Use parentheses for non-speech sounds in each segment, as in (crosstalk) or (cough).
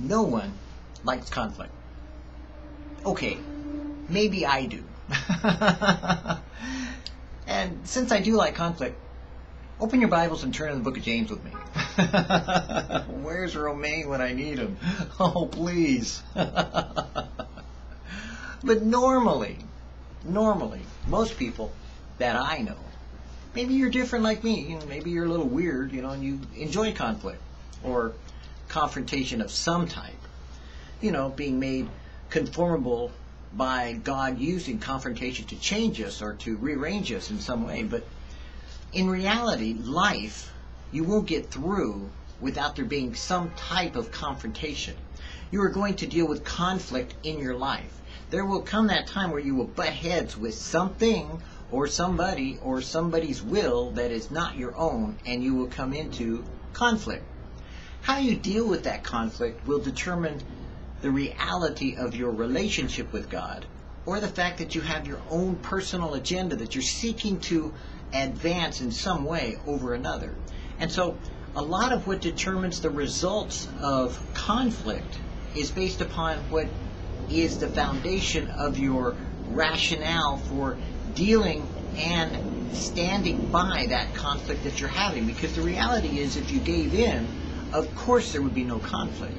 no one likes conflict. Okay, maybe I do. (laughs) and since I do like conflict, open your Bibles and turn to the book of James with me. (laughs) Where's Romaine when I need him? (laughs) Oh, please. but normally, normally, most people that I know, maybe you're different like me, you know, maybe you're a little weird, you know, and you enjoy conflict or confrontation of some type. You know, being made conformable by God using confrontation to change us or to rearrange us in some way. But in reality, life, you won't get through without there being some type of confrontation. You are going to deal with conflict in your life. There will come that time where you will butt heads with something or somebody or somebody's will that is not your own, and you will come into conflict. How you deal with that conflict will determine the reality of your relationship with God or the fact that you have your own personal agenda that you're seeking to advance in some way over another. And so a lot of what determines the results of conflict is based upon what is the foundation of your rationale for dealing and standing by that conflict that you're having. Because the reality is, if you gave in, of course there would be no conflict.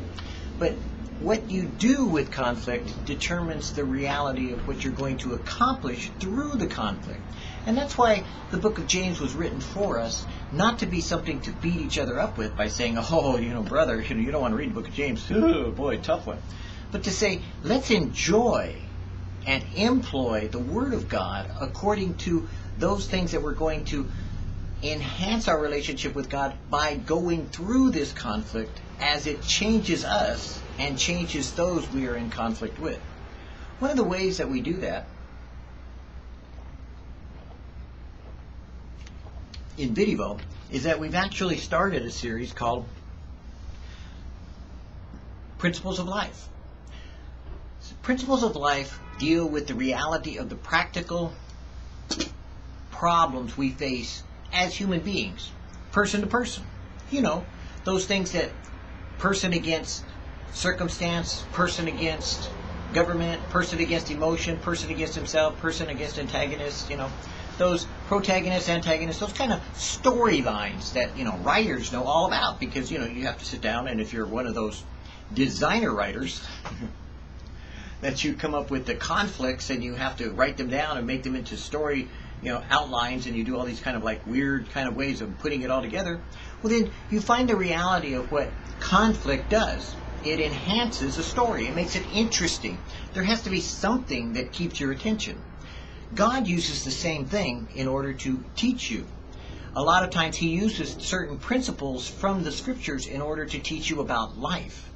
But what you do with conflict determines the reality of what you're going to accomplish through the conflict. And that's why the book of James was written for us, not to be something to beat each other up with by saying, oh, you know, brother, you, know, you don't want to read the book of James. (laughs) Oh, boy, tough one. But to say, let's enjoy and employ the Word of God according to those things that we're going to enhance our relationship with God by going through this conflict as it changes us and changes those we are in conflict with. One of the ways that we do that in VidDevo is that we've actually started a series called Principles of Life. Principles of Life deal with the reality of the practical problems we face as human beings, person to person. You know, those things that person against circumstance, person against government, person against emotion, person against himself, person against antagonist, you know, those protagonists, antagonists, those kind of storylines that, you know, writers know all about because, you know, you have to sit down and if you're one of those designer writers, (laughs) that you come up with the conflicts and you have to write them down and make them into story you know outlines and you do all these kind of like weird kind of ways of putting it all together well then you find the reality of what conflict does. It enhances a story. It makes it interesting. There has to be something that keeps your attention. God uses the same thing in order to teach you. A lot of times he uses certain principles from the scriptures in order to teach you about life.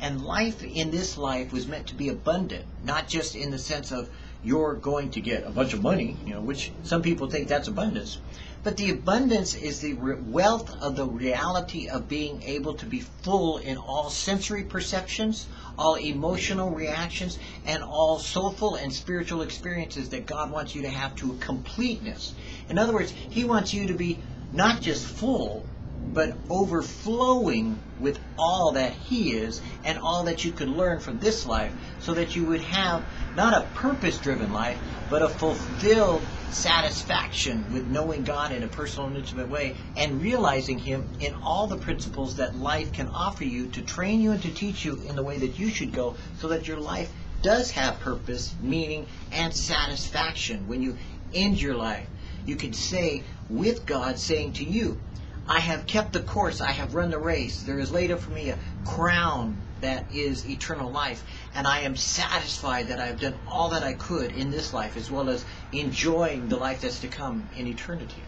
And life in this life was meant to be abundant not just in the sense of you're going to get a bunch of money, you know, which some people think that's abundance. But the abundance is the wealth of the reality of being able to be full in all sensory perceptions, all emotional reactions, and all soulful and spiritual experiences that God wants you to have to a completeness. In other words, He wants you to be not just full, but overflowing with all that He is and all that you can learn from this life so that you would have not a purpose driven life, but a fulfilled satisfaction with knowing God in a personal and intimate way and realizing Him in all the principles that life can offer you to train you and to teach you in the way that you should go so that your life does have purpose, meaning, and satisfaction. When you end your life, you can say with God saying to you, I have kept the course, I have run the race. There is laid up for me a crown that is eternal life, and I am satisfied that I have done all that I could in this life, as well as enjoying the life that's to come in eternity.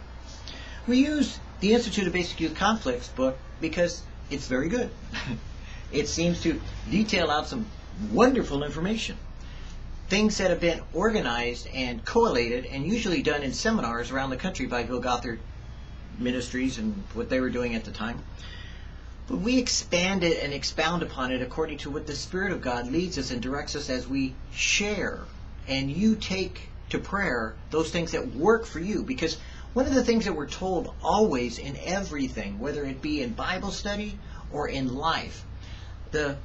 We use the Institute of Basic Youth Conflicts book because it's very good. (laughs) it seems to detail out some wonderful information. Things that have been organized and collated and usually done in seminars around the country by Bill Gothard ministries and what they were doing at the time. But we expand it and expound upon it according to what the Spirit of God leads us and directs us as we share. And you take to prayer those things that work for you. Because one of the things that we're told always in everything, whether it be in Bible study or in life, the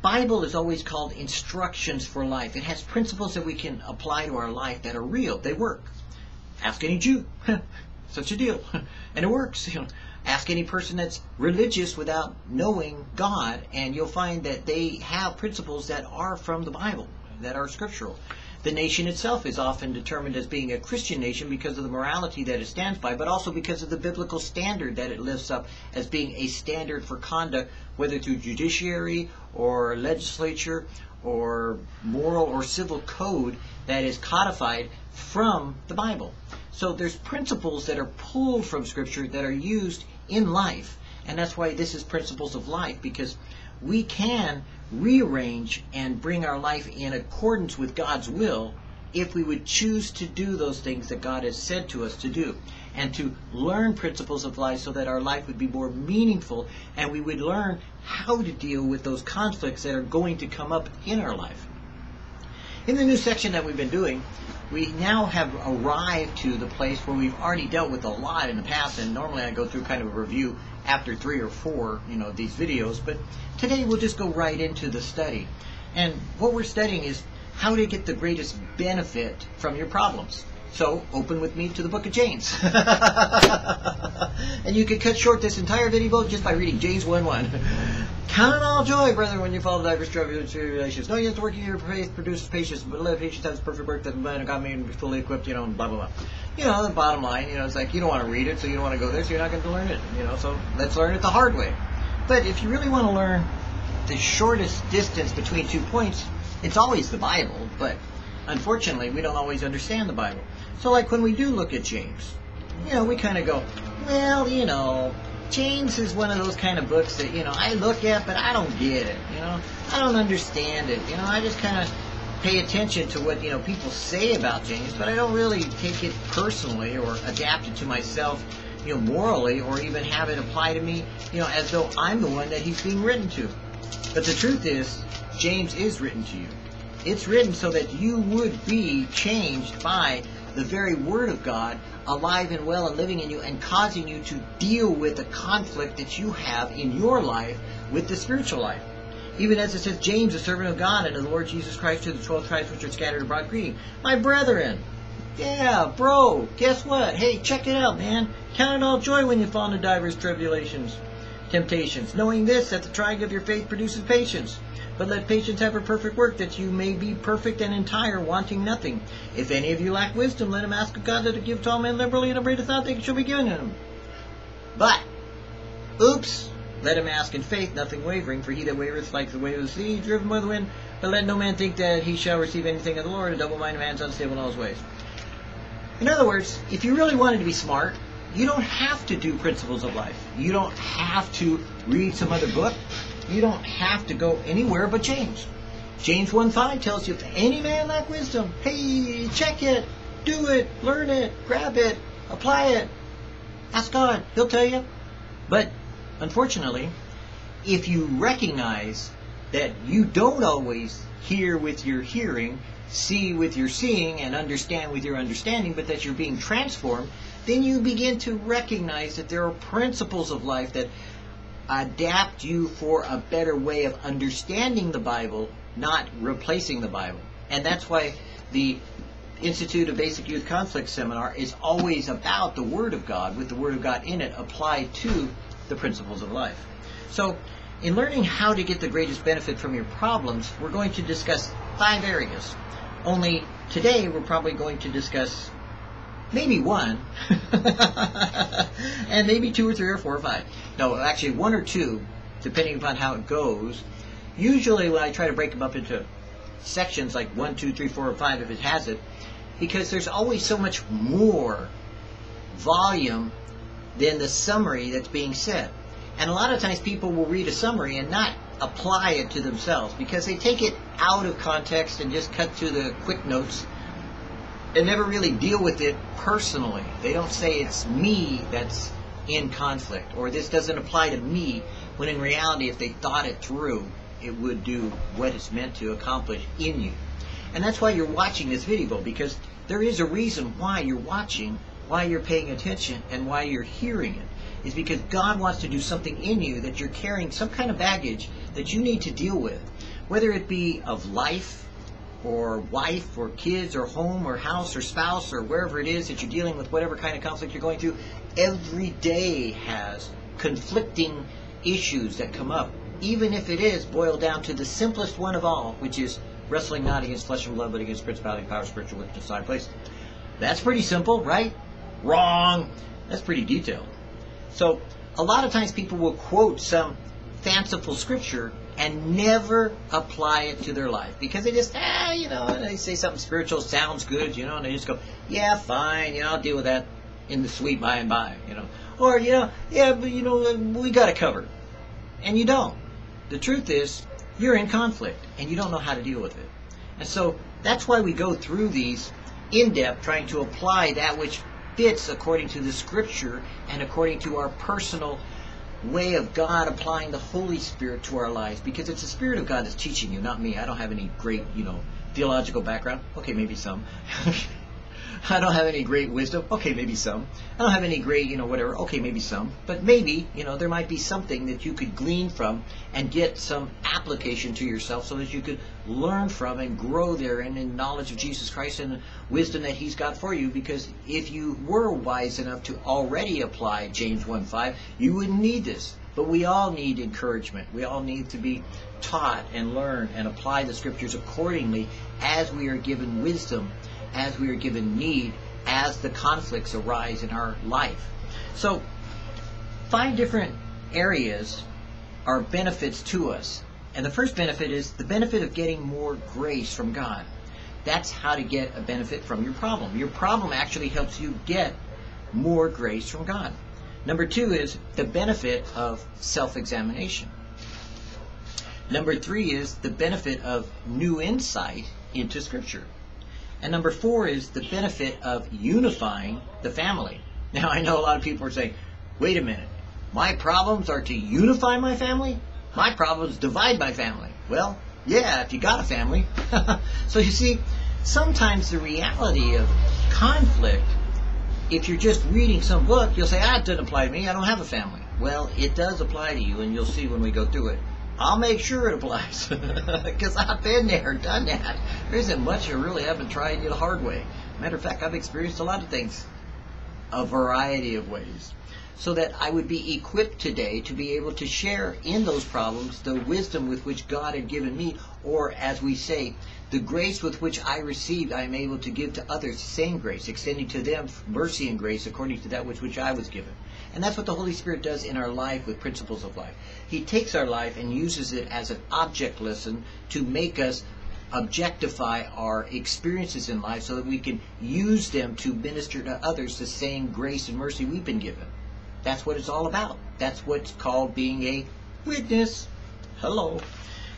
Bible is always called instructions for life. It has principles that we can apply to our life that are real. They work. Ask any Jew. (laughs) Such a deal. (laughs) and it works. You know, ask any person that's religious without knowing God, and you'll find that they have principles that are from the Bible, that are scriptural. The nation itself is often determined as being a Christian nation because of the morality that it stands by, but also because of the biblical standard that it lifts up as being a standard for conduct, whether through judiciary or legislature or moral or civil code that is codified from the Bible. So there's principles that are pulled from Scripture that are used in life. And that's why this is principles of life, because we can rearrange and bring our life in accordance with God's will if we would choose to do those things that God has said to us to do and to learn principles of life so that our life would be more meaningful and we would learn how to deal with those conflicts that are going to come up in our life. In the new section that we've been doing, we now have arrived to the place where we've already dealt with a lot in the past, and normally I go through kind of a review after three or four, you know, these videos, but today we'll just go right into the study. And what we're studying is how to get the greatest benefit from your problems. So open with me to the book of James. (laughs) and you could cut short this entire video just by reading James 1.1. Count it all joy, brethren, when you fall diverse tribulations. No, you have to work in your faith produces patience, but let patience have perfect work that the man of God may be fully equipped, you know, and blah, blah, blah. You know, the bottom line, you know, it's like you don't want to read it, so you don't want to go there, so you're not going to learn it, you know, so let's learn it the hard way. But if you really want to learn the shortest distance between two points, it's always the Bible, but unfortunately, we don't always understand the Bible. So, like when we do look at James, you know, we kind of go, well, you know, James is one of those kind of books that, you know, I look at, but I don't get it. You know, I don't understand it. You know, I just kind of pay attention to what, you know, people say about James, but I don't really take it personally or adapt it to myself, you know, morally or even have it apply to me, you know, as though I'm the one that he's being written to. But the truth is, James is written to you. It's written so that you would be changed by the very Word of God alive and well and living in you and causing you to deal with the conflict that you have in your life with the spiritual life. Even as it says, James, a servant of God and of the Lord Jesus Christ to the twelve tribes which are scattered abroad, greeting. My brethren, yeah, bro, guess what? Hey, check it out, man. Count it all joy when you fall into divers tribulations, temptations, knowing this, that the trying of your faith produces patience. But let patience have her perfect work, that you may be perfect and entire, wanting nothing. If any of you lack wisdom, let him ask of God that to give to all men liberally and upbraideth not, that it shall be given to him. But, oops, let him ask in faith, nothing wavering, for he that wavereth like the wave of the sea, driven by the wind. But let no man think that he shall receive anything of the Lord. A double-minded man is unstable in all his ways. In other words, if you really wanted to be smart, you don't have to do principles of life. You don't have to read some other book. You don't have to go anywhere but James. James 1.5 tells you, if any man lack wisdom, hey, check it, do it, learn it, grab it, apply it. Ask God. He'll tell you. But unfortunately, if you recognize that you don't always hear with your hearing, see with your seeing, and understand with your understanding, but that you're being transformed, then you begin to recognize that there are principles of life that adapt you for a better way of understanding the Bible, not replacing the Bible. And that's why the Institute of Basic Youth Conflict Seminar is always about the Word of God, with the Word of God in it applied to the principles of life. So, in learning how to get the greatest benefit from your problems, we're going to discuss five areas. Only today we're probably going to discuss maybe one, (laughs) and maybe two or three or four or five. No, actually one or two, depending upon how it goes. Usually when I try to break them up into sections like one, two, three, four, or five, if it has it, because there's always so much more volume than the summary that's being said. And a lot of times people will read a summary and not apply it to themselves because they take it out of context and just cut to the quick notes and never really deal with it personally. They don't say it's me that's in conflict or this doesn't apply to me when in reality if they thought it through it would do what it's meant to accomplish in you. And that's why you're watching this video because there is a reason why you're watching, why you're paying attention, and why you're hearing it. Is because God wants to do something in you that you're carrying some kind of baggage that you need to deal with. whether it be of life or wife or kids or home or house or spouse or wherever it is that you're dealing with, whatever kind of conflict you're going through, every day has conflicting issues that come up, even if it is boiled down to the simplest one of all, which is wrestling not against flesh and blood, but against principality, power, spiritual wickedness, high place. That's pretty simple, right? Wrong. That's pretty detailed. So a lot of times people will quote some fanciful scripture and never apply it to their life because they just, ah, you know, they say something spiritual sounds good, you know, and they just go, yeah, fine, you know, I'll deal with that in the sweet by and by, you know. Or, you know, yeah, but, you know, we got it covered. And you don't. The truth is, you're in conflict and you don't know how to deal with it. And so that's why we go through these in depth, trying to apply that which fits according to the scripture and according to our personal way of God applying the Holy Spirit to our lives because it's the Spirit of God that's teaching you, not me. I don't have any great, you know, theological background. Okay, maybe some. (laughs) I don't have any great wisdom. Okay, maybe some. I don't have any great, you know, whatever. Okay, maybe some. But maybe, you know, there might be something that you could glean from and get some application to yourself so that you could learn from and grow there in, knowledge of Jesus Christ and wisdom that He's got for you. Because if you were wise enough to already apply James 1 5, you wouldn't need this. But we all need encouragement. We all need to be taught and learn and apply the scriptures accordingly as we are given wisdom as we are given need as the conflicts arise in our life. So, five different areas are benefits to us. And the first benefit is the benefit of getting more grace from God. That's how to get a benefit from your problem. Your problem actually helps you get more grace from God. Number two is the benefit of self examination. Number three is the benefit of new insight into Scripture. And number four is the benefit of unifying the family. (laughs) Now, I know a lot of people are saying, wait a minute, my problems are to unify my family? My problems divide my family. Well, yeah, if you got a family. (laughs) so you see, sometimes the reality of conflict, if you're just reading some book, you'll say, ah, it doesn't apply to me, I don't have a family. Well, it does apply to you, and you'll see when we go through it. I'll make sure it applies (laughs) because I've been there, done that. There isn't much I really haven't tried the hard way. Matter of fact, I've experienced a lot of things, a variety of ways, so that I would be equipped today to be able to share in those problems the wisdom with which God had given me, or as we say, the grace with which I received, I am able to give to others the same grace, extending to them mercy and grace according to that which which I was given. And that's what the Holy Spirit does in our life with principles of life. He takes our life and uses it as an object lesson to make us objectify our experiences in life so that we can use them to minister to others the same grace and mercy we've been given. That's what it's all about. That's what's called being a witness. Hello.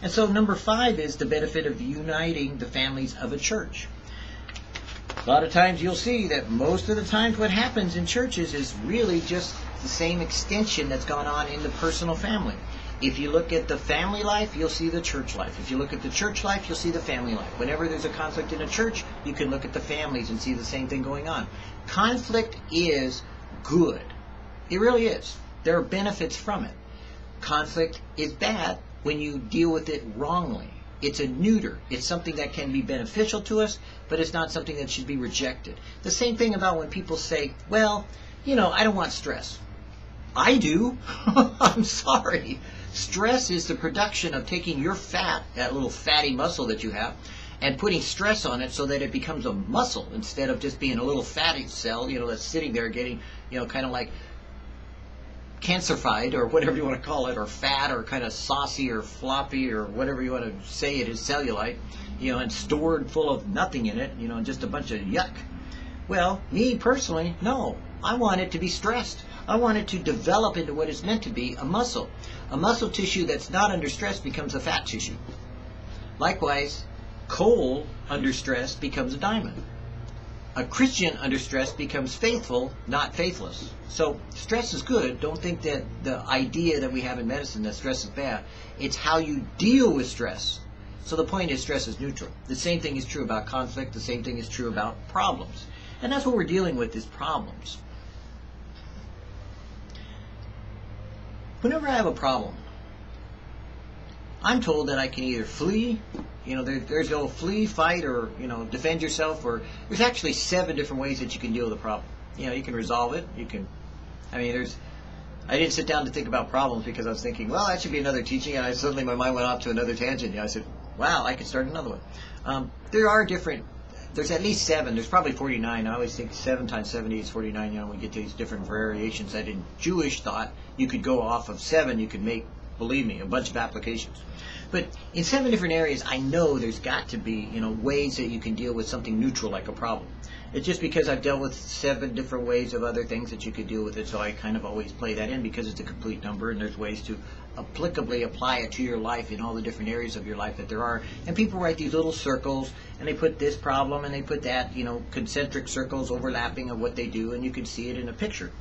And so number five is the benefit of uniting the families of a church. A lot of times you'll see that most of the times what happens in churches is really just the same extension that's gone on in the personal family. If you look at the family life, you'll see the church life. If you look at the church life, you'll see the family life. Whenever there's a conflict in a church, you can look at the families and see the same thing going on. Conflict is good. It really is. There are benefits from it. Conflict is bad when you deal with it wrongly. It's a neuter. It's something that can be beneficial to us, but it's not something that should be rejected. The same thing about when people say, well, you know, I don't want stress. I do. (laughs) I'm sorry. Stress is the production of taking your fat, that little fatty muscle that you have, and putting stress on it so that it becomes a muscle instead of just being a little fatty cell, you know, that's sitting there getting, you know, kind of like cancerified or whatever you want to call it, or fat or kind of saucy or floppy or whatever you want to say it is cellulite, you know, and stored full of nothing in it, you know, and just a bunch of yuck. Well, me personally, no. I want it to be stressed. I want it to develop into what is meant to be a muscle. A muscle tissue that's not under stress becomes a fat tissue. Likewise, coal under stress becomes a diamond a Christian under stress becomes faithful, not faithless. So stress is good. Don't think that the idea that we have in medicine that stress is bad. It's how you deal with stress. So the point is stress is neutral. The same thing is true about conflict. The same thing is true about problems. And that's what we're dealing with is problems. Whenever I have a problem, I'm told that I can either flee, you know, there, there's no flee, fight, or you know, defend yourself, or there's actually seven different ways that you can deal with a problem. You know, you can resolve it. You can, I mean, there's. I didn't sit down to think about problems because I was thinking, well, that should be another teaching, and I suddenly my mind went off to another tangent. You know, I said, wow, I could start another one. Um, there are different. There's at least seven. There's probably 49. I always think seven times 70 is 49. You know, we get these different variations that in Jewish thought you could go off of seven. You could make, believe me, a bunch of applications. But in seven different areas, I know there's got to be, you know, ways that you can deal with something neutral like a problem. It's just because I've dealt with seven different ways of other things that you could deal with it, so I kind of always play that in because it's a complete number and there's ways to applicably apply it to your life in all the different areas of your life that there are. And people write these little circles and they put this problem and they put that, you know, concentric circles overlapping of what they do and you can see it in a picture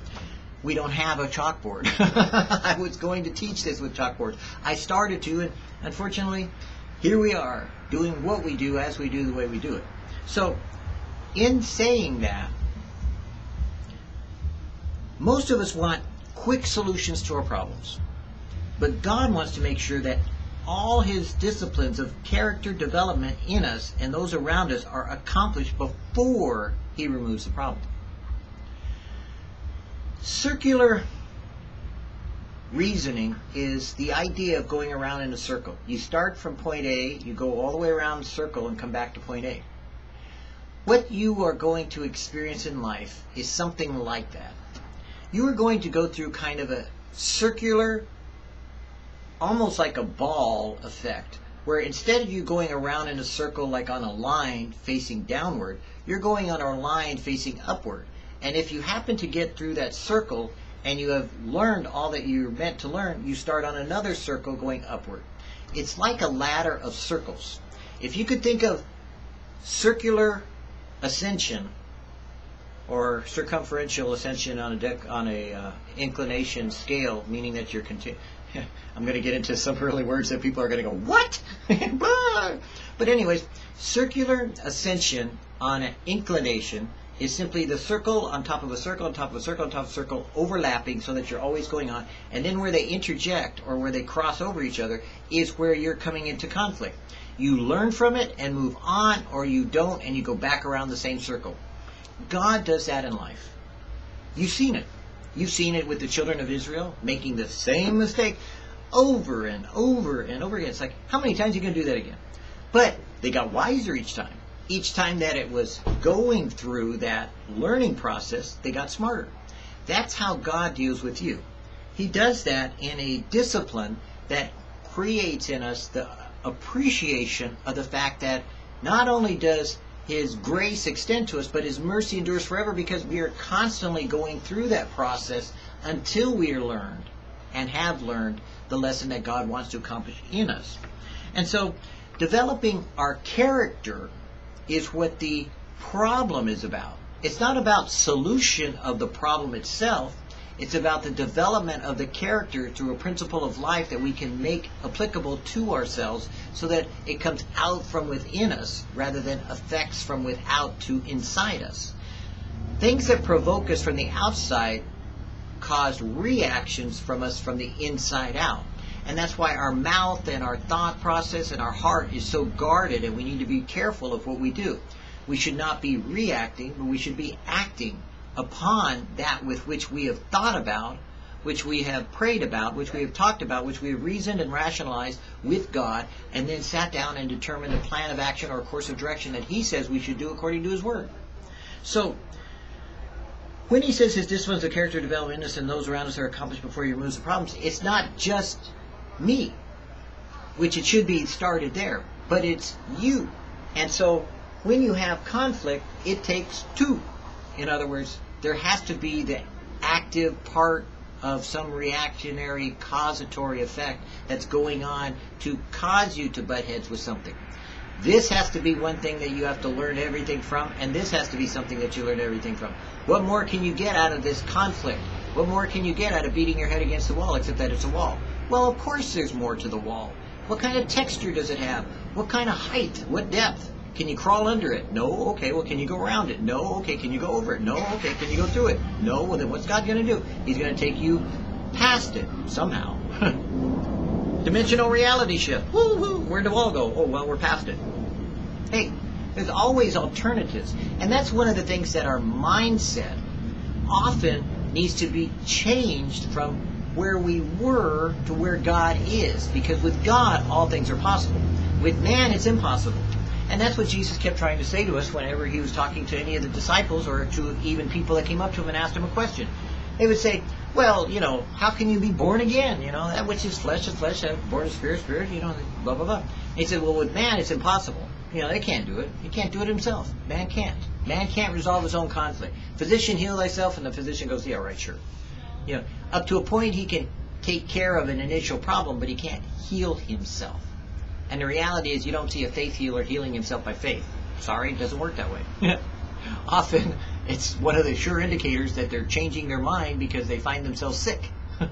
we don't have a chalkboard. (laughs) I was going to teach this with chalkboards. I started to, and unfortunately, here we are doing what we do as we do the way we do it. So, in saying that, most of us want quick solutions to our problems. But God wants to make sure that all his disciplines of character development in us and those around us are accomplished before he removes the problem. Circular reasoning is the idea of going around in a circle. You start from point A, you go all the way around the circle and come back to point A. What you are going to experience in life is something like that. You are going to go through kind of a circular, almost like a ball effect, where instead of you going around in a circle like on a line facing downward, you're going on a line facing upward. And if you happen to get through that circle and you have learned all that you're meant to learn, you start on another circle going upward. It's like a ladder of circles. If you could think of circular ascension or circumferential ascension on a dec- on a uh, inclination scale, meaning that you're continu- (laughs) I'm going to get into some early words that people are going to go what, (laughs) but anyways, circular ascension on an inclination is simply the circle on top of a circle on top of a circle on top of a circle overlapping so that you're always going on. And then where they interject or where they cross over each other is where you're coming into conflict. You learn from it and move on, or you don't and you go back around the same circle. God does that in life. You've seen it. You've seen it with the children of Israel making the same mistake over and over and over again. It's like, how many times are you going to do that again? But they got wiser each time each time that it was going through that learning process, they got smarter. That's how God deals with you. He does that in a discipline that creates in us the appreciation of the fact that not only does his grace extend to us, but his mercy endures forever because we are constantly going through that process until we are learned and have learned the lesson that God wants to accomplish in us. And so, developing our character is what the problem is about. It's not about solution of the problem itself. It's about the development of the character through a principle of life that we can make applicable to ourselves so that it comes out from within us rather than affects from without to inside us. Things that provoke us from the outside cause reactions from us from the inside out. And that's why our mouth and our thought process and our heart is so guarded, and we need to be careful of what we do. We should not be reacting, but we should be acting upon that with which we have thought about, which we have prayed about, which we have talked about, which we have reasoned and rationalized with God, and then sat down and determined a plan of action or a course of direction that He says we should do according to His Word. So, when He says His disciplines of character develop in us and those around us are accomplished before He removes the problems, it's not just me, which it should be started there, but it's you. And so when you have conflict, it takes two. In other words, there has to be the active part of some reactionary causatory effect that's going on to cause you to butt heads with something. This has to be one thing that you have to learn everything from, and this has to be something that you learn everything from. What more can you get out of this conflict? What more can you get out of beating your head against the wall except that it's a wall? Well, of course there's more to the wall. What kind of texture does it have? What kind of height? What depth? Can you crawl under it? No. Okay. Well, can you go around it? No. Okay. Can you go over it? No. Okay. Can you go through it? No. Well, then what's God going to do? He's going to take you past it somehow. (laughs) Dimensional reality shift. Woo hoo. Where'd the wall go? Oh, well, we're past it. Hey, there's always alternatives. And that's one of the things that our mindset often needs to be changed from where we were to where God is. Because with God, all things are possible. With man, it's impossible. And that's what Jesus kept trying to say to us whenever he was talking to any of the disciples or to even people that came up to him and asked him a question. They would say, well, you know, how can you be born again? You know, that which is flesh is flesh, that born is spirit, spirit, you know, blah, blah, blah. He said, well, with man, it's impossible. You know, they can't do it. He can't do it himself. Man can't. Man can't resolve his own conflict. Physician, heal thyself, and the physician goes, yeah, right, sure. You know, up to a point he can take care of an initial problem, but he can't heal himself. And the reality is you don't see a faith healer healing himself by faith. Sorry, it doesn't work that way. (laughs) Often it's one of the sure indicators that they're changing their mind because they find themselves sick. (laughs)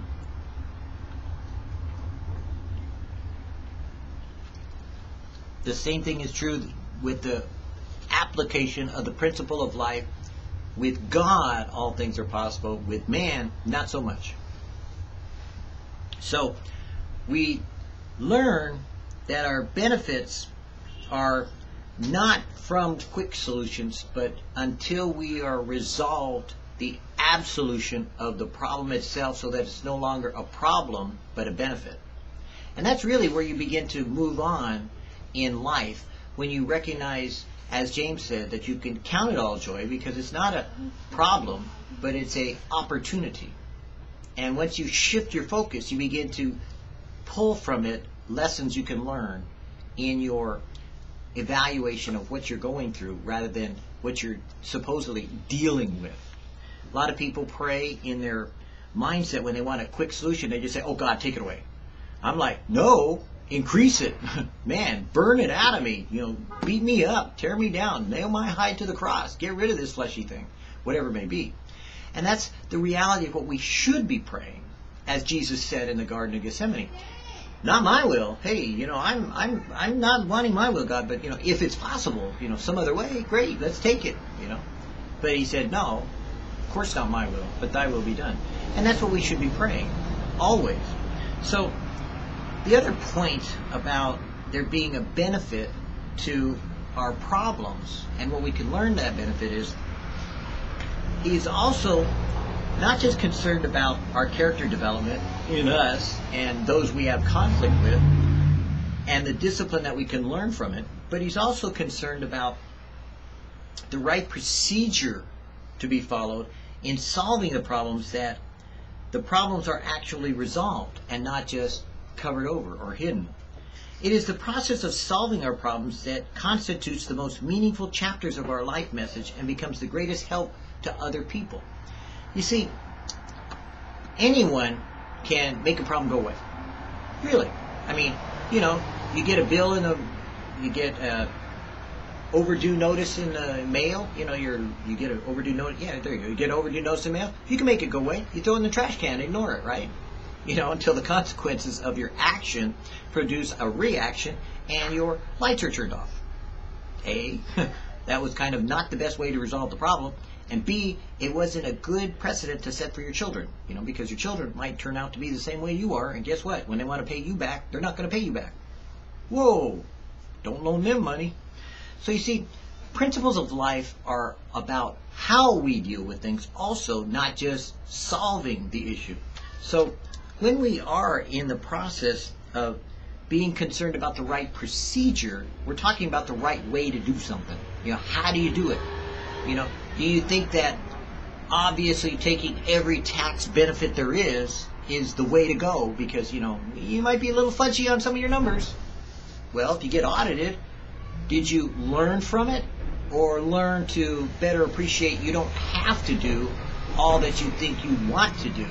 the same thing is true with the application of the principle of life. With God, all things are possible. With man, not so much. So, we learn that our benefits are not from quick solutions, but until we are resolved the absolution of the problem itself so that it's no longer a problem, but a benefit. And that's really where you begin to move on in life when you recognize, as James said, that you can count it all joy because it's not a problem, but it's a opportunity. And once you shift your focus, you begin to pull from it lessons you can learn in your evaluation of what you're going through rather than what you're supposedly dealing with. A lot of people pray in their mindset when they want a quick solution, they just say, Oh God, take it away. I'm like, No, increase it. (laughs) Man, burn it out of me. You know, beat me up, tear me down, nail my hide to the cross, get rid of this fleshy thing, whatever it may be. And that's the reality of what we should be praying, as Jesus said in the Garden of Gethsemane not my will. Hey, you know, I'm I'm I'm not wanting my will, God, but you know, if it's possible, you know, some other way, great, let's take it, you know. But he said, No, of course not my will, but thy will be done. And that's what we should be praying. Always. So the other point about there being a benefit to our problems and what we can learn that benefit is he's also not just concerned about our character development in us and those we have conflict with and the discipline that we can learn from it, but he's also concerned about the right procedure to be followed in solving the problems that the problems are actually resolved and not just covered over or hidden. It is the process of solving our problems that constitutes the most meaningful chapters of our life message and becomes the greatest help to other people. You see, anyone can make a problem go away. Really. I mean, you know, you get a bill in the, you get a overdue notice in the mail. You know, you're you get an overdue notice. Yeah, there you go. You get an overdue notice in the mail. You can make it go away. You throw it in the trash can, ignore it, right? You know, until the consequences of your action produce a reaction and your lights are turned off. A, (laughs) that was kind of not the best way to resolve the problem. And B, it wasn't a good precedent to set for your children, you know, because your children might turn out to be the same way you are, and guess what? When they want to pay you back, they're not going to pay you back. Whoa! Don't loan them money. So you see, principles of life are about how we deal with things, also not just solving the issue. So when we are in the process of being concerned about the right procedure, we're talking about the right way to do something. You know, how do you do it? You know, do you think that obviously taking every tax benefit there is is the way to go because, you know, you might be a little fudgy on some of your numbers? Well, if you get audited, did you learn from it or learn to better appreciate you don't have to do all that you think you want to do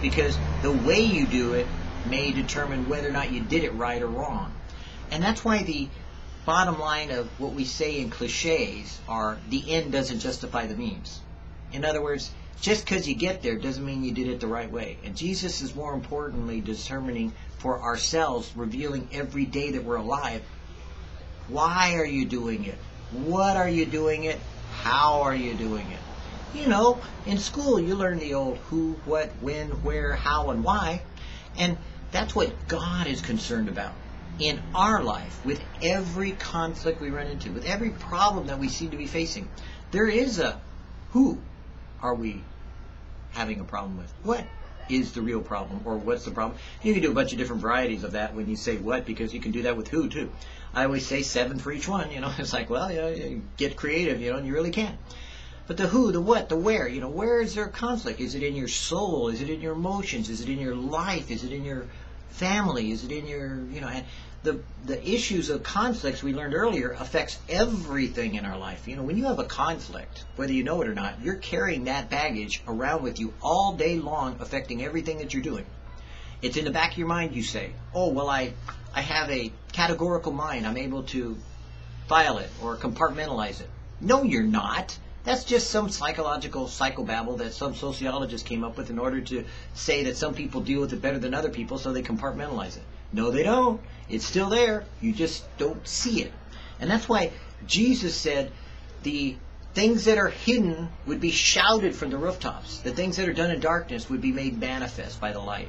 because the way you do it may determine whether or not you did it right or wrong. And that's why the bottom line of what we say in cliches are the end doesn't justify the means. In other words, just because you get there doesn't mean you did it the right way. And Jesus is more importantly determining for ourselves, revealing every day that we're alive, why are you doing it? What are you doing it? How are you doing it? You know, in school you learn the old who, what, when, where, how, and why. And That's what God is concerned about in our life, with every conflict we run into, with every problem that we seem to be facing. There is a who are we having a problem with? What is the real problem or what's the problem? You can do a bunch of different varieties of that when you say what because you can do that with who too. I always say seven for each one, you know. (laughs) It's like, well, you know, get creative, you know, and you really can. But the who, the what, the where, you know, where is there conflict? Is it in your soul? Is it in your emotions? Is it in your life? Is it in your family? Is it in your, you know, the the issues of conflicts we learned earlier affects everything in our life. You know, when you have a conflict, whether you know it or not, you're carrying that baggage around with you all day long, affecting everything that you're doing. It's in the back of your mind. You say, "Oh, well, I I have a categorical mind. I'm able to file it or compartmentalize it." No, you're not. That's just some psychological psychobabble that some sociologists came up with in order to say that some people deal with it better than other people, so they compartmentalize it. No, they don't. It's still there. You just don't see it. And that's why Jesus said the things that are hidden would be shouted from the rooftops. The things that are done in darkness would be made manifest by the light.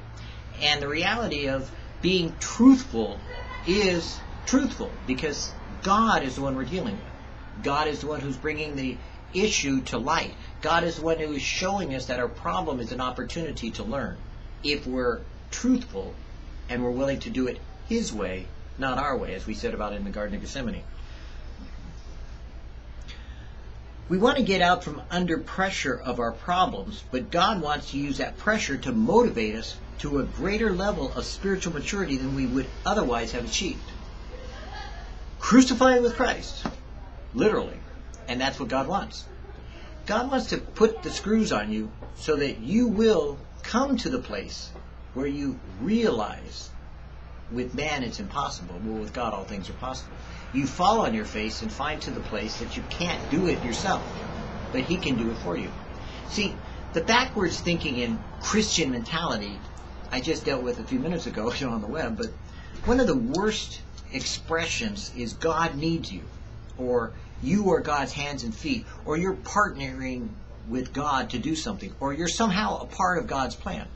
And the reality of being truthful is truthful because God is the one we're dealing with. God is the one who's bringing the issue to light. God is the one who is showing us that our problem is an opportunity to learn. If we're truthful and we're willing to do it His way, not our way, as we said about in the Garden of Gethsemane. We want to get out from under pressure of our problems, but God wants to use that pressure to motivate us to a greater level of spiritual maturity than we would otherwise have achieved. Crucify with Christ, literally, and that's what God wants. God wants to put the screws on you so that you will come to the place where you realize with man it's impossible, but with God all things are possible. You fall on your face and find to the place that you can't do it yourself, but He can do it for you. See, the backwards thinking in Christian mentality, I just dealt with a few minutes ago (laughs) on the web, but one of the worst expressions is God needs you, or you are God's hands and feet, or you're partnering with God to do something, or you're somehow a part of God's plan.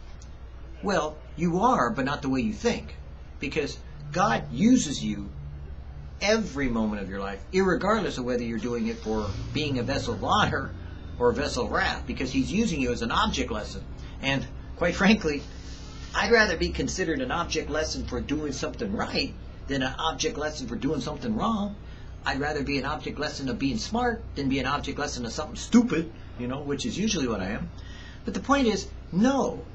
Well, you are, but not the way you think. Because God uses you every moment of your life, regardless of whether you're doing it for being a vessel of honor or a vessel of wrath, because He's using you as an object lesson. And quite frankly, I'd rather be considered an object lesson for doing something right than an object lesson for doing something wrong. I'd rather be an object lesson of being smart than be an object lesson of something stupid, you know, which is usually what I am. But the point is, no,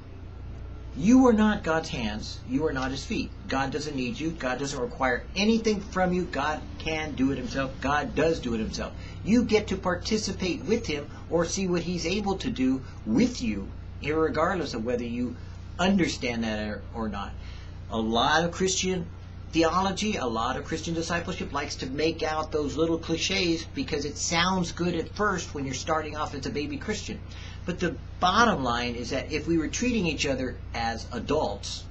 you are not God's hands. You are not his feet. God doesn't need you. God doesn't require anything from you. God can do it himself. God does do it himself. You get to participate with him or see what he's able to do with you, regardless of whether you understand that or not. A lot of Christian theology, a lot of Christian discipleship likes to make out those little cliches because it sounds good at first when you're starting off as a baby Christian. But the bottom line is that if we were treating each other as adults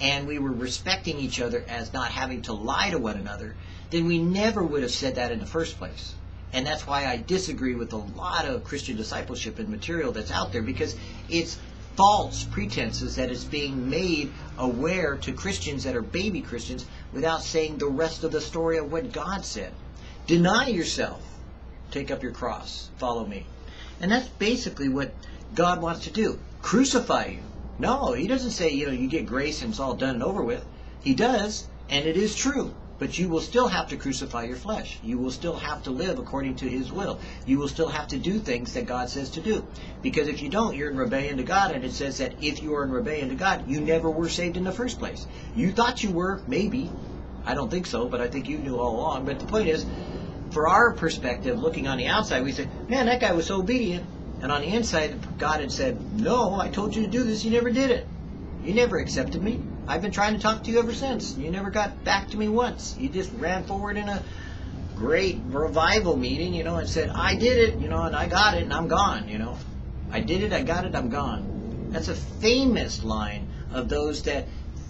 and we were respecting each other as not having to lie to one another, then we never would have said that in the first place. And that's why I disagree with a lot of Christian discipleship and material that's out there because it's false pretenses that is being made aware to Christians that are baby Christians without saying the rest of the story of what God said. Deny yourself, take up your cross, follow me. And that's basically what God wants to do. Crucify you. No, he doesn't say, you know, you get grace and it's all done and over with. He does, and it is true. But you will still have to crucify your flesh. You will still have to live according to his will. You will still have to do things that God says to do. Because if you don't, you're in rebellion to God, and it says that if you are in rebellion to God, you never were saved in the first place. You thought you were, maybe. I don't think so, but I think you knew all along. But the point is, for our perspective, looking on the outside, we say, man, that guy was so obedient. And on the inside, God had said, no, I told you to do this. You never did it. You never accepted me. I've been trying to talk to you ever since. You never got back to me once. You just ran forward in a great revival meeting, you know, and said, I did it, you know, and I got it, and I'm gone, you know. I did it, I got it, I'm gone. That's a famous line of those that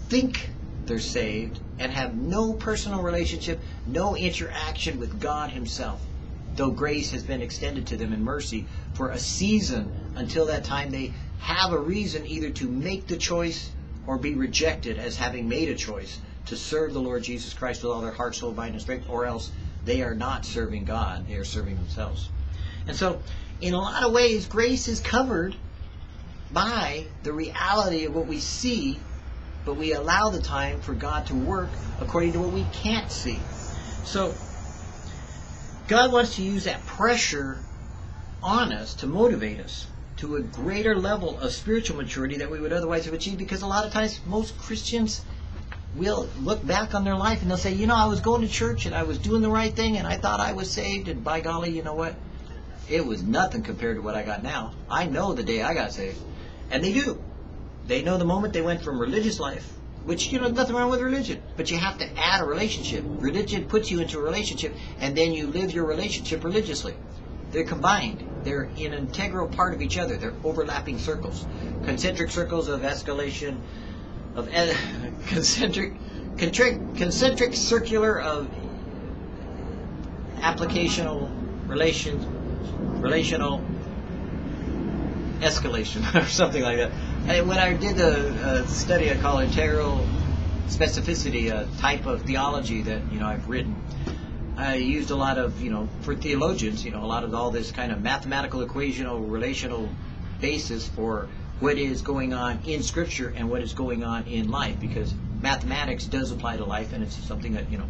think they're saved and have no personal relationship, no interaction with God Himself. Though grace has been extended to them in mercy for a season until that time they have a reason either to make the choice or be rejected as having made a choice to serve the Lord Jesus Christ with all their heart, soul, mind, and strength, or else they are not serving God, they are serving themselves. And so, in a lot of ways, grace is covered by the reality of what we see, but we allow the time for God to work according to what we can't see. So, God wants to use that pressure on us to motivate us to a greater level of spiritual maturity that we would otherwise have achieved because a lot of times most Christians will look back on their life and they'll say, you know, I was going to church and I was doing the right thing and I thought I was saved and by golly, you know what? It was nothing compared to what I got now. I know the day I got saved. And they do. They know the moment they went from religious life, which, you know, nothing wrong with religion, but you have to add a relationship. Religion puts you into a relationship and then you live your relationship religiously. They're combined. They're an integral part of each other. They're overlapping circles, concentric circles of escalation, of e- (laughs) concentric, concentric, concentric circular of applicational relations, relational escalation, (laughs) or something like that. And when I did the uh, study I call integral specificity, a type of theology that you know I've written. I used a lot of, you know, for theologians, you know, a lot of all this kind of mathematical equational relational basis for what is going on in Scripture and what is going on in life, because mathematics does apply to life, and it's something that you know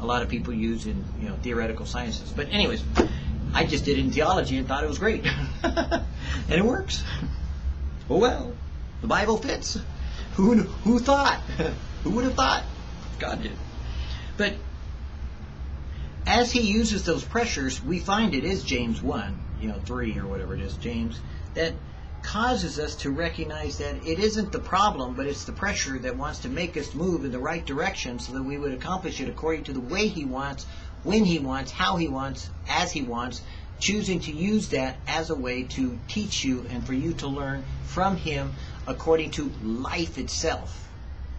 a lot of people use in you know theoretical sciences. But anyways, I just did it in theology and thought it was great, (laughs) and it works. Oh well, the Bible fits. Who who thought? (laughs) who would have thought? God did. But as he uses those pressures, we find it is James 1, you know, 3 or whatever it is, James, that causes us to recognize that it isn't the problem, but it's the pressure that wants to make us move in the right direction so that we would accomplish it according to the way he wants, when he wants, how he wants, as he wants, choosing to use that as a way to teach you and for you to learn from him according to life itself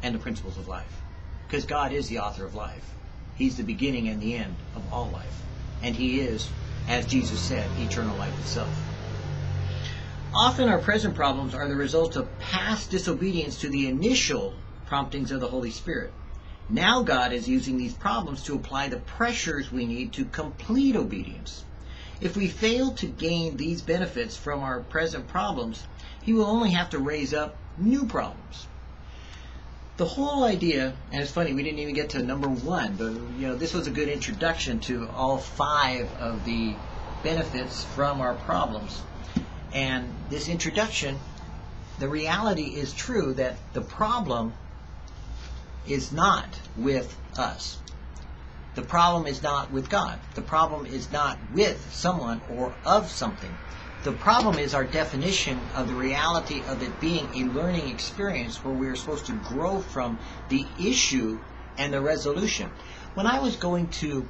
and the principles of life. Because God is the author of life. He's the beginning and the end of all life. And He is, as Jesus said, eternal life itself. Often our present problems are the result of past disobedience to the initial promptings of the Holy Spirit. Now God is using these problems to apply the pressures we need to complete obedience. If we fail to gain these benefits from our present problems, He will only have to raise up new problems the whole idea, and it's funny, we didn't even get to number one, but you know, this was a good introduction to all five of the benefits from our problems. And this introduction, the reality is true that the problem is not with us. The problem is not with God. The problem is not with someone or of something. The problem is our definition of the reality of it being a learning experience where we are supposed to grow from the issue and the resolution. When I was going to,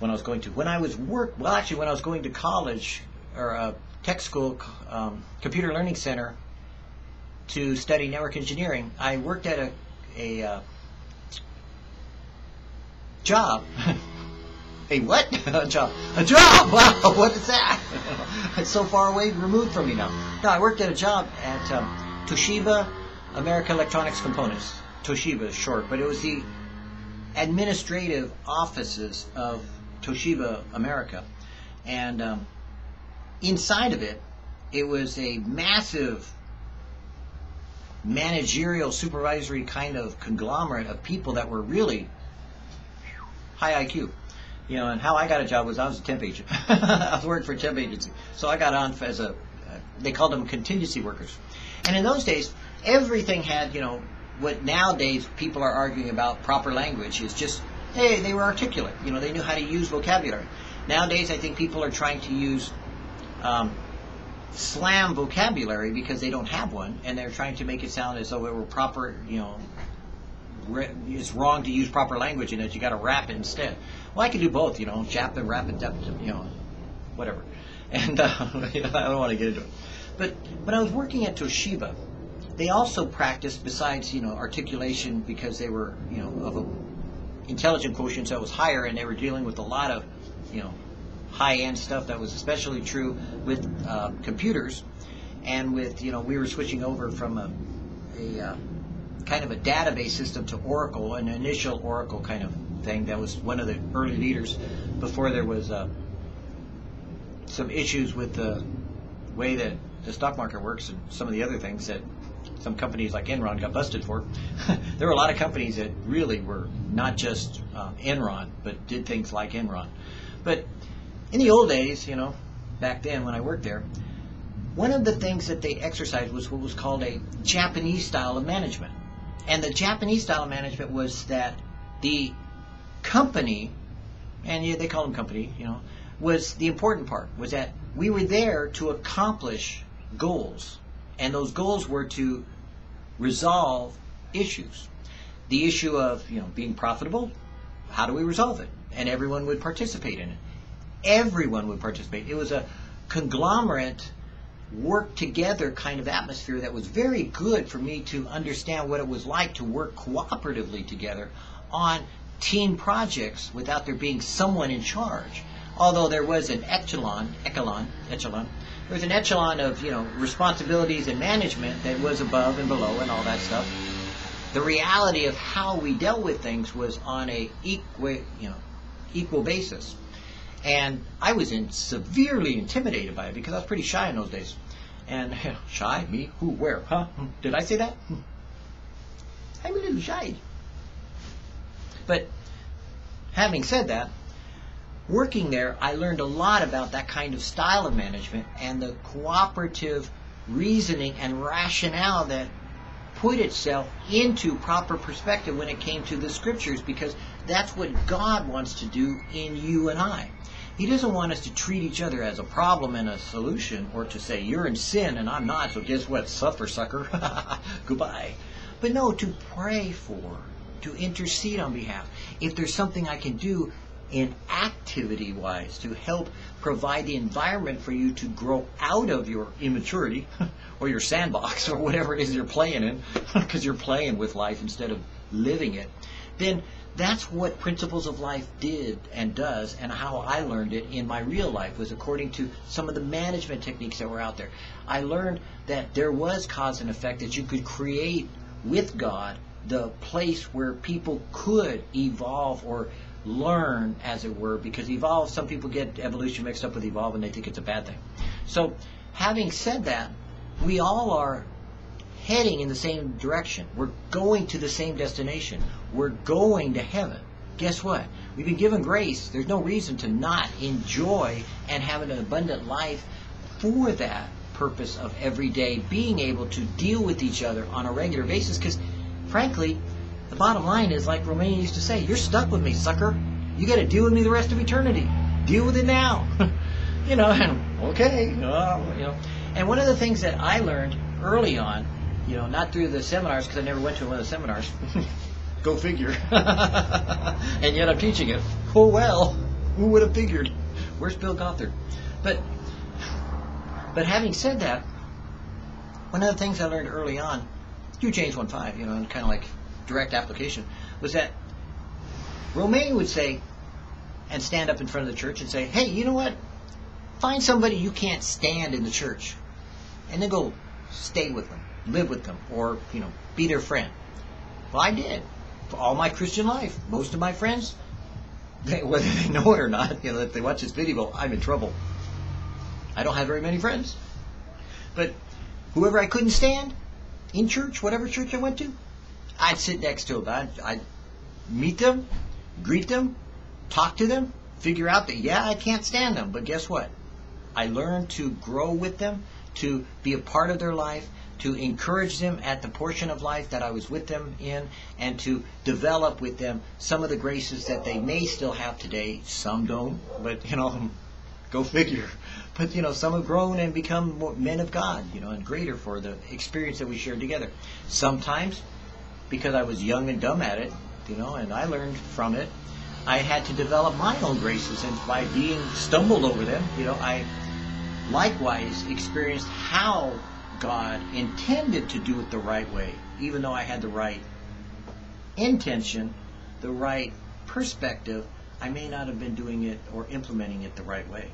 when I was going to, when I was work, well, actually, when I was going to college or a tech school, um, computer learning center to study network engineering, I worked at a, a uh, job (laughs) A what? (laughs) a job. A job! (laughs) Wow, what is that? (laughs) it's so far away, removed from me now. No, I worked at a job at um, Toshiba America Electronics Components. Toshiba is short, but it was the administrative offices of Toshiba America. And um, inside of it, it was a massive managerial, supervisory kind of conglomerate of people that were really high IQ you know, and how I got a job was I was a temp agent. (laughs) I was working for a temp agency, so I got on as a. Uh, they called them contingency workers, and in those days, everything had you know what nowadays people are arguing about proper language is just hey they were articulate, you know they knew how to use vocabulary. Nowadays, I think people are trying to use um, slam vocabulary because they don't have one, and they're trying to make it sound as though it were proper, you know, it's wrong to use proper language in it. You got to rap it instead. Well, I can do both, you know, jap and rap and dep, you know, whatever. (laughs) And uh, (laughs) I don't want to get into it. But when I was working at Toshiba, they also practiced besides you know articulation because they were you know of a intelligent quotient that was higher, and they were dealing with a lot of you know high end stuff that was especially true with uh, computers and with you know we were switching over from a, a uh, kind of a database system to Oracle, an initial Oracle kind of thing. That was one of the early leaders before there was uh, some issues with the way that the stock market works and some of the other things that some companies like Enron got busted for. (laughs) there were a lot of companies that really were not just um, Enron, but did things like Enron. But in the old days, you know, back then when I worked there, one of the things that they exercised was what was called a Japanese style of management. And the Japanese style of management was that the company, and yeah, they call them company, you know, was the important part, was that we were there to accomplish goals. And those goals were to resolve issues. The issue of, you know, being profitable, how do we resolve it? And everyone would participate in it. Everyone would participate. It was a conglomerate work together kind of atmosphere that was very good for me to understand what it was like to work cooperatively together on team projects without there being someone in charge. Although there was an echelon, echelon, echelon, there was an echelon of you know responsibilities and management that was above and below and all that stuff. The reality of how we dealt with things was on a equal, you know, equal basis. And I was in severely intimidated by it because I was pretty shy in those days. And (laughs) shy? Me? Who? Where? Huh? Did I say that? I'm a little shy. But having said that, working there, I learned a lot about that kind of style of management and the cooperative reasoning and rationale that put itself into proper perspective when it came to the scriptures because that's what God wants to do in you and I. He doesn't want us to treat each other as a problem and a solution or to say, you're in sin and I'm not, so guess what? Suffer, sucker. (laughs) Goodbye. But no, to pray for, to intercede on behalf. If there's something I can do in activity wise to help provide the environment for you to grow out of your immaturity (laughs) or your sandbox or whatever it is you're playing in (laughs) because you're playing with life instead of living it, then that's what Principles of Life did and does, and how I learned it in my real life was according to some of the management techniques that were out there. I learned that there was cause and effect that you could create with God the place where people could evolve or learn, as it were, because evolve, some people get evolution mixed up with evolve and they think it's a bad thing. So, having said that, we all are heading in the same direction. We're going to the same destination. We're going to heaven. Guess what? We've been given grace. There's no reason to not enjoy and have an abundant life for that purpose of every day being able to deal with each other on a regular basis. Because, frankly, the bottom line is like Romaine used to say, you're stuck with me, sucker. You got to deal with me the rest of eternity. Deal with it now. (laughs) you know, and okay, well, you know. And one of the things that I learned early on you know, not through the seminars because I never went to one of the seminars. Go figure. (laughs) and yet I'm teaching it. Oh well, who would have figured? Where's Bill Gothard? But but having said that, one of the things I learned early on, through James 1.5, you know, and kind of like direct application, was that Romaine would say, and stand up in front of the church and say, hey, you know what? Find somebody you can't stand in the church, and then go stay with them live with them or, you know, be their friend. Well, I did. For all my Christian life, most of my friends, they, (laughs) whether they know it or not, you know, if they watch this video, I'm in trouble. I don't have very many friends. But whoever I couldn't stand in church, whatever church I went to, I'd sit next to them. I'd, I'd meet them, greet them, talk to them, figure out that, yeah, I can't stand them, but guess what? I learned to grow with them, to be a part of their life, to encourage them at the portion of life that I was with them in, and to develop with them some of the graces that they may still have today. Some don't, but you know, (laughs) go figure. But you know, some have grown and become more men of God, you know, and greater for the experience that we shared together. Sometimes, because I was young and dumb at it, you know, and I learned from it, I had to develop my own graces, and by being stumbled over them, you know, I likewise experienced how God intended to do it the right way, even though I had the right intention, the right perspective, I may not have been doing it or implementing it the right way.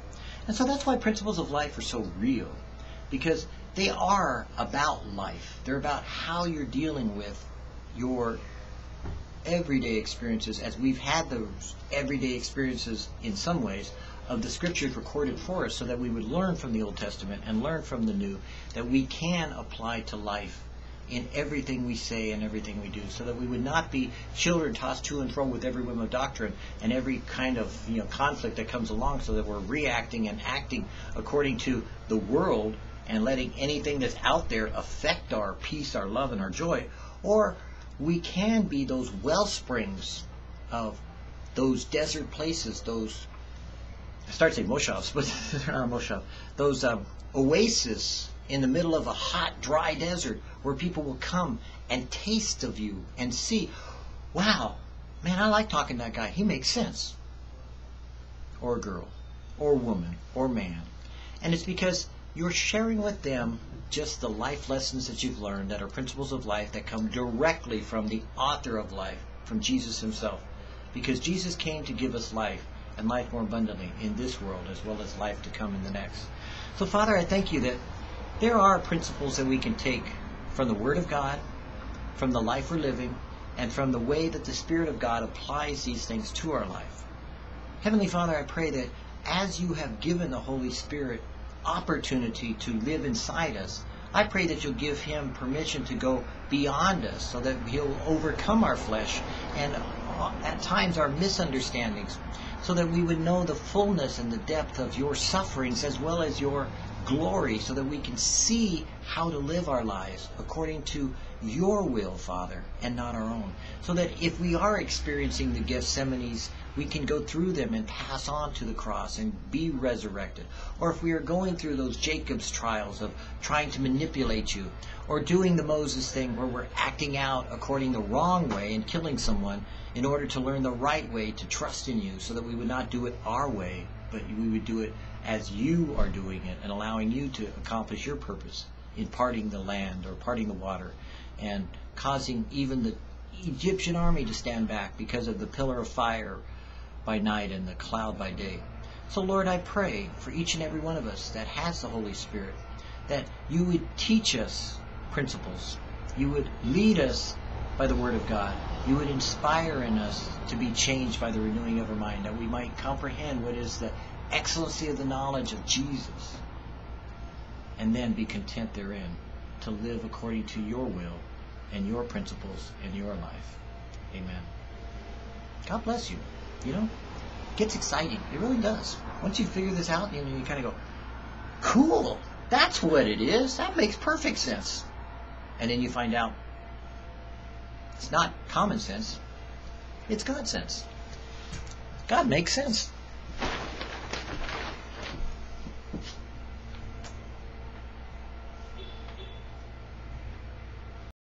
And so that's why principles of life are so real, because they are about life. They're about how you're dealing with your everyday experiences as we've had those everyday experiences in some ways of the scriptures recorded for us so that we would learn from the Old Testament and learn from the New that we can apply to life in everything we say and everything we do so that we would not be children tossed to and fro with every whim of doctrine and every kind of you know conflict that comes along so that we're reacting and acting according to the world and letting anything that's out there affect our peace, our love, and our joy. Or we can be those well springs of those desert places, those I started to say moshavs, (laughs) but they're not a moshav. Those um, oases in the middle of a hot, dry desert where people will come and taste of you and see, wow, man, I like talking to that guy. He makes sense. Or a girl, or woman, or man. And it's because you're sharing with them just the life lessons that you've learned that are principles of life that come directly from the author of life, from Jesus himself. Because Jesus came to give us life and life more abundantly in this world as well as life to come in the next. So, Father, I thank you that there are principles that we can take from the Word of God, from the life we're living, and from the way that the Spirit of God applies these things to our life. Heavenly Father, I pray that as you have given the Holy Spirit opportunity to live inside us, I pray that you'll give him permission to go beyond us so that he'll overcome our flesh and uh, at times our misunderstandings so that we would know the fullness and the depth of your sufferings as well as your glory so that we can see how to live our lives according to your will, Father, and not our own. So that if we are experiencing the Gethsemane's, we can go through them and pass on to the cross and be resurrected. Or if we are going through those Jacob's trials of trying to manipulate you, or doing the Moses thing where we're acting out according the wrong way and killing someone in order to learn the right way to trust in you so that we would not do it our way, but we would do it as you are doing it and allowing you to accomplish your purpose in parting the land or parting the water and causing even the Egyptian army to stand back because of the pillar of fire by night and the cloud by day. So, Lord, I pray for each and every one of us that has the Holy Spirit that you would teach us principles. You would lead us by the Word of God. You would inspire in us to be changed by the renewing of our mind, that we might comprehend what is the excellency of the knowledge of Jesus, and then be content therein to live according to your will and your principles in your life. Amen. God bless you. You know, gets exciting. It really does. Once you figure this out, you know, you kind of go, cool. That's what it is. That makes perfect sense. And then you find out it's not common sense. It's God sense. God makes sense.